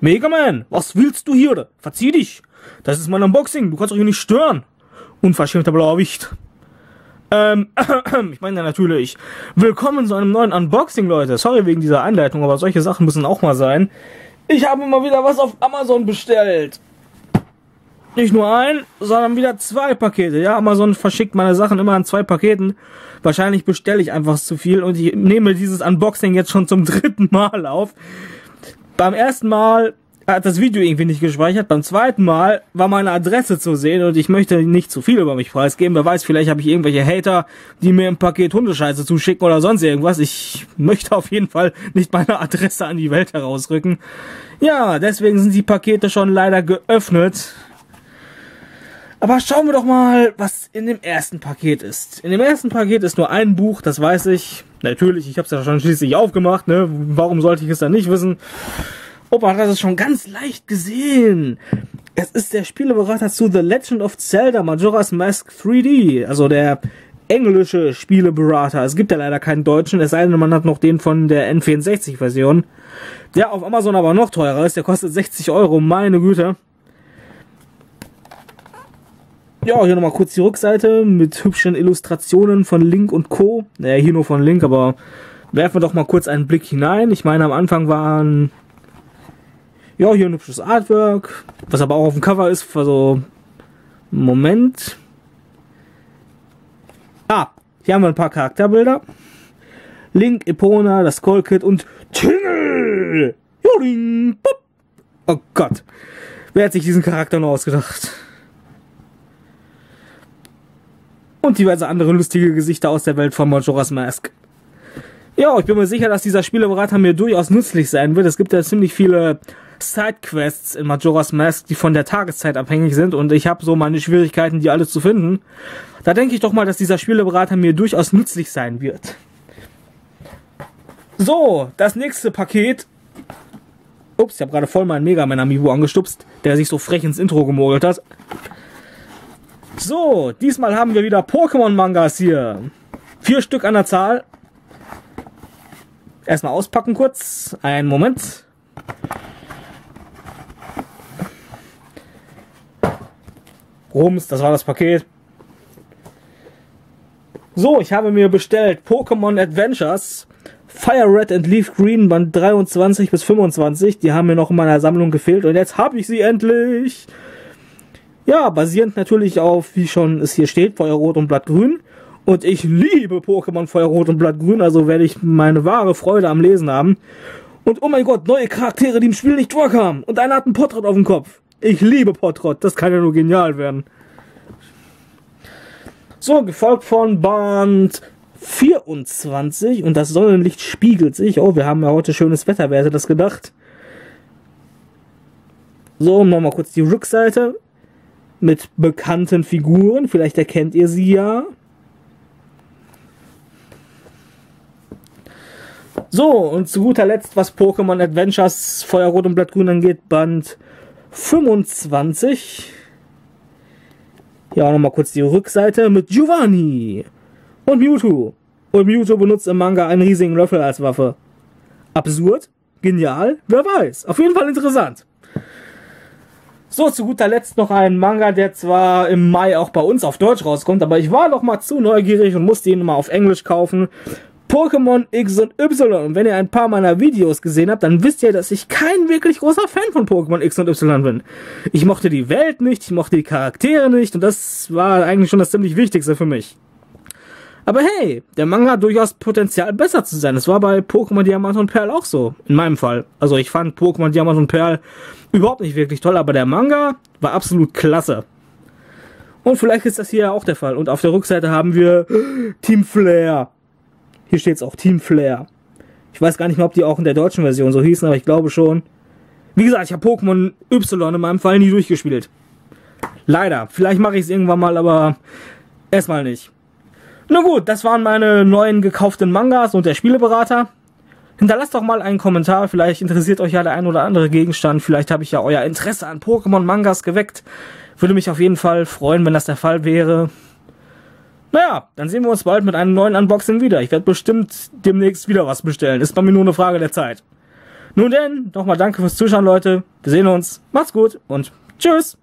Mega Man, was willst du hier? Verzieh dich. Das ist mein Unboxing, du kannst doch hier nicht stören. Unverschämter blauer Wicht. Ähm, ich meine natürlich, willkommen zu einem neuen Unboxing, Leute. Sorry wegen dieser Einleitung, aber solche Sachen müssen auch mal sein. Ich habe mal wieder was auf Amazon bestellt. Nicht nur ein, sondern wieder zwei Pakete. Ja, Amazon verschickt meine Sachen immer in zwei Paketen. Wahrscheinlich bestelle ich einfach zu viel und ich nehme dieses Unboxing jetzt schon zum dritten Mal auf. Beim ersten Mal hat das Video irgendwie nicht gespeichert. Beim zweiten Mal war meine Adresse zu sehen und ich möchte nicht zu viel über mich preisgeben. Wer weiß, vielleicht habe ich irgendwelche Hater, die mir ein Paket Hundescheiße zuschicken oder sonst irgendwas. Ich möchte auf jeden Fall nicht meine Adresse an die Welt herausrücken. Ja, deswegen sind die Pakete schon leider geöffnet. Aber schauen wir doch mal, was in dem ersten Paket ist. In dem ersten Paket ist nur ein Buch, das weiß ich. Natürlich, ich habe es ja schon schließlich aufgemacht, ne? Warum sollte ich es dann nicht wissen? Opa hat das schon ganz leicht gesehen. Es ist der Spieleberater zu The Legend of Zelda Majora's Mask 3D, also der englische Spieleberater. Es gibt ja leider keinen deutschen, es sei denn, man hat noch den von der N64-Version. Der auf Amazon aber noch teurer ist, der kostet 60 Euro, meine Güte. Ja, hier nochmal kurz die Rückseite mit hübschen Illustrationen von Link und Co. Naja, hier nur von Link, aber werfen wir doch mal kurz einen Blick hinein. Ich meine, am Anfang waren ja, hier ein hübsches Artwork, was aber auch auf dem Cover ist, also Moment. Ah, hier haben wir ein paar Charakterbilder. Link, Epona, das Skull Kid und Tingle. Joring, Oh Gott. Wer hat sich diesen Charakter nur ausgedacht? Und diverse andere lustige Gesichter aus der Welt von Majora's Mask. Ja, ich bin mir sicher, dass dieser Spieleberater mir durchaus nützlich sein wird. Es gibt ja ziemlich viele Sidequests in Majora's Mask, die von der Tageszeit abhängig sind und ich habe so meine Schwierigkeiten, die alles zu finden. Da denke ich doch mal, dass dieser Spieleberater mir durchaus nützlich sein wird. So, das nächste Paket. Ups, ich habe gerade voll meinen Mega Man Amiibo angestupst, der sich so frech ins Intro gemogelt hat. So, diesmal haben wir wieder Pokémon-Mangas hier. Vier Stück an der Zahl. Erstmal auspacken kurz. Einen Moment. Rums, das war das Paket. So, ich habe mir bestellt Pokémon Adventures Fire Red and Leaf Green Band 23 bis 25. Die haben mir noch in meiner Sammlung gefehlt und jetzt habe ich sie endlich. Ja, basierend natürlich auf, wie schon es hier steht, Feuerrot und Blattgrün. Und ich liebe Pokémon Feuerrot und Blattgrün, also werde ich meine wahre Freude am Lesen haben. Und oh mein Gott, neue Charaktere, die im Spiel nicht vorkamen. Und einer hat einen Porträt auf dem Kopf. Ich liebe Potrot, das kann ja nur genial werden. So, gefolgt von Band 24 und das Sonnenlicht spiegelt sich. Oh, wir haben ja heute schönes Wetter, wer hätte das gedacht? So, nochmal kurz die Rückseite mit bekannten Figuren. Vielleicht erkennt ihr sie ja. So, und zu guter Letzt, was Pokémon Adventures Feuerrot und Blattgrün angeht, Band 25. Hier auch nochmal kurz die Rückseite mit Giovanni und Mewtwo. Und Mewtwo benutzt im Manga einen riesigen Löffel als Waffe. Absurd? Genial? Wer weiß. Auf jeden Fall interessant. So, zu guter Letzt noch ein Manga, der zwar im Mai auch bei uns auf Deutsch rauskommt, aber ich war noch mal zu neugierig und musste ihn mal auf Englisch kaufen. Pokémon X und Y. Und wenn ihr ein paar meiner Videos gesehen habt, dann wisst ihr, dass ich kein wirklich großer Fan von Pokémon X und Y bin. Ich mochte die Welt nicht, ich mochte die Charaktere nicht und das war eigentlich schon das ziemlich Wichtigste für mich. Aber hey, der Manga hat durchaus Potenzial besser zu sein. Das war bei Pokémon Diamant und Perl auch so. In meinem Fall. Also ich fand Pokémon Diamant und Perl überhaupt nicht wirklich toll, aber der Manga war absolut klasse. Und vielleicht ist das hier auch der Fall. Und auf der Rückseite haben wir Team Flair. Hier steht es auch Team Flair. Ich weiß gar nicht mehr, ob die auch in der deutschen Version so hießen, aber ich glaube schon. Wie gesagt, ich habe Pokémon Y in meinem Fall nie durchgespielt. Leider. Vielleicht mache ich es irgendwann mal, aber erstmal nicht. Na gut, das waren meine neuen gekauften Mangas und der Spieleberater. Hinterlasst doch mal einen Kommentar, vielleicht interessiert euch ja der ein oder andere Gegenstand, vielleicht habe ich ja euer Interesse an Pokémon-Mangas geweckt. Würde mich auf jeden Fall freuen, wenn das der Fall wäre. Naja, dann sehen wir uns bald mit einem neuen Unboxing wieder. Ich werde bestimmt demnächst wieder was bestellen. Ist bei mir nur eine Frage der Zeit. Nun denn, nochmal danke fürs Zuschauen, Leute. Wir sehen uns. Macht's gut und tschüss.